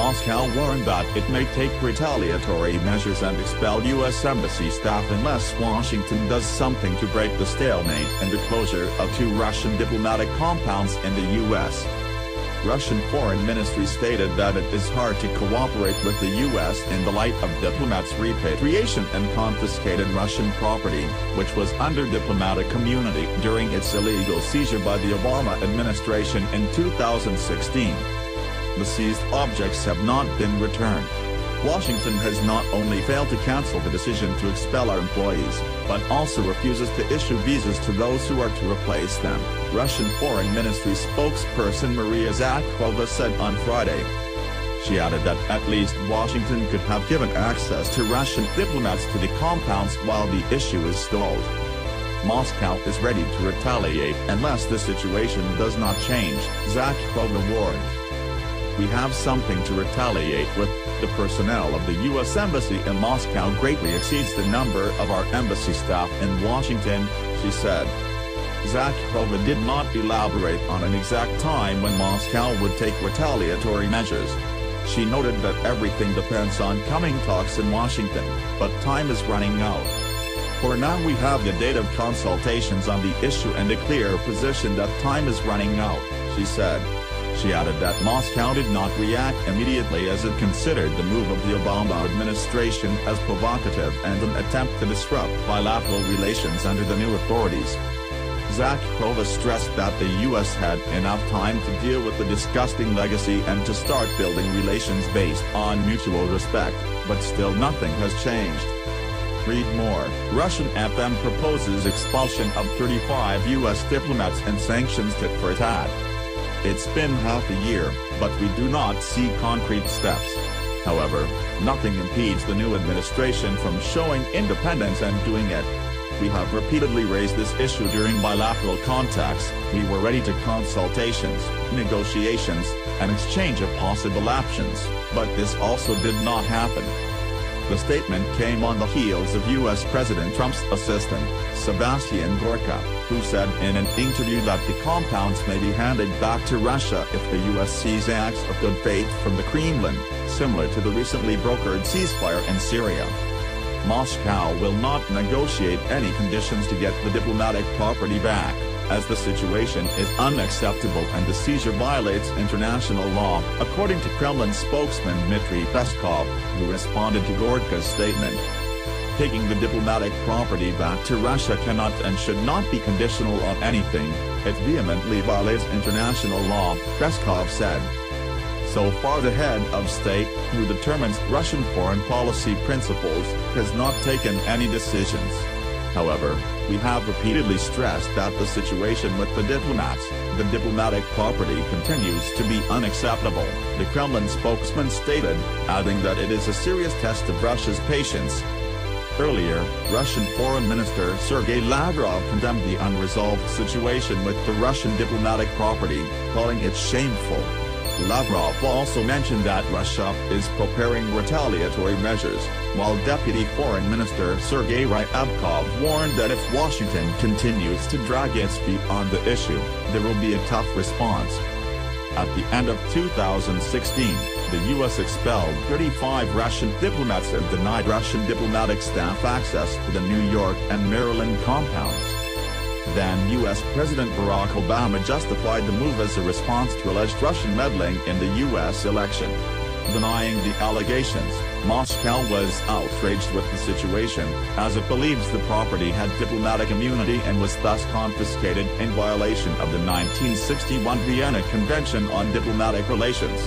Moscow warned that it may take retaliatory measures and expel U.S. embassy staff unless Washington does something to break the stalemate and the closure of two Russian diplomatic compounds in the U.S. Russian Foreign Ministry stated that it is hard to cooperate with the U.S. in the light of diplomats' repatriation and confiscated Russian property, which was under diplomatic immunity during its illegal seizure by the Obama administration in 2016 the seized objects have not been returned. Washington has not only failed to cancel the decision to expel our employees, but also refuses to issue visas to those who are to replace them, Russian Foreign Ministry spokesperson Maria Zakharova said on Friday. She added that at least Washington could have given access to Russian diplomats to the compounds while the issue is stalled. Moscow is ready to retaliate unless the situation does not change, Zakharova warned we have something to retaliate with, the personnel of the U.S. Embassy in Moscow greatly exceeds the number of our embassy staff in Washington, she said. Zakharova did not elaborate on an exact time when Moscow would take retaliatory measures. She noted that everything depends on coming talks in Washington, but time is running out. For now we have the date of consultations on the issue and a clear position that time is running out, she said. She added that Moscow did not react immediately as it considered the move of the Obama administration as provocative and an attempt to disrupt bilateral relations under the new authorities. Zakharova stressed that the U.S. had enough time to deal with the disgusting legacy and to start building relations based on mutual respect, but still nothing has changed. Read more, Russian FM proposes expulsion of 35 U.S. diplomats and sanctions tit for tat. It's been half a year, but we do not see concrete steps. However, nothing impedes the new administration from showing independence and doing it. We have repeatedly raised this issue during bilateral contacts, we were ready to consultations, negotiations, and exchange of possible options, but this also did not happen. The statement came on the heels of U.S. President Trump's assistant, Sebastian Gorka, who said in an interview that the compounds may be handed back to Russia if the U.S. sees acts of good faith from the Kremlin, similar to the recently brokered ceasefire in Syria. Moscow will not negotiate any conditions to get the diplomatic property back as the situation is unacceptable and the seizure violates international law, according to Kremlin spokesman Dmitry Peskov, who responded to Gorka's statement. Taking the diplomatic property back to Russia cannot and should not be conditional on anything, it vehemently violates international law, Peskov said. So far the head of state, who determines Russian foreign policy principles, has not taken any decisions. However, we have repeatedly stressed that the situation with the diplomats, the diplomatic property continues to be unacceptable, the Kremlin spokesman stated, adding that it is a serious test of Russia's patience. Earlier, Russian Foreign Minister Sergei Lavrov condemned the unresolved situation with the Russian diplomatic property, calling it shameful. Lavrov also mentioned that Russia is preparing retaliatory measures, while Deputy Foreign Minister Sergei Ryabkov warned that if Washington continues to drag its feet on the issue, there will be a tough response. At the end of 2016, the U.S. expelled 35 Russian diplomats and denied Russian diplomatic staff access to the New York and Maryland compounds. Then U.S. President Barack Obama justified the move as a response to alleged Russian meddling in the U.S. election. Denying the allegations, Moscow was outraged with the situation, as it believes the property had diplomatic immunity and was thus confiscated in violation of the 1961 Vienna Convention on Diplomatic Relations.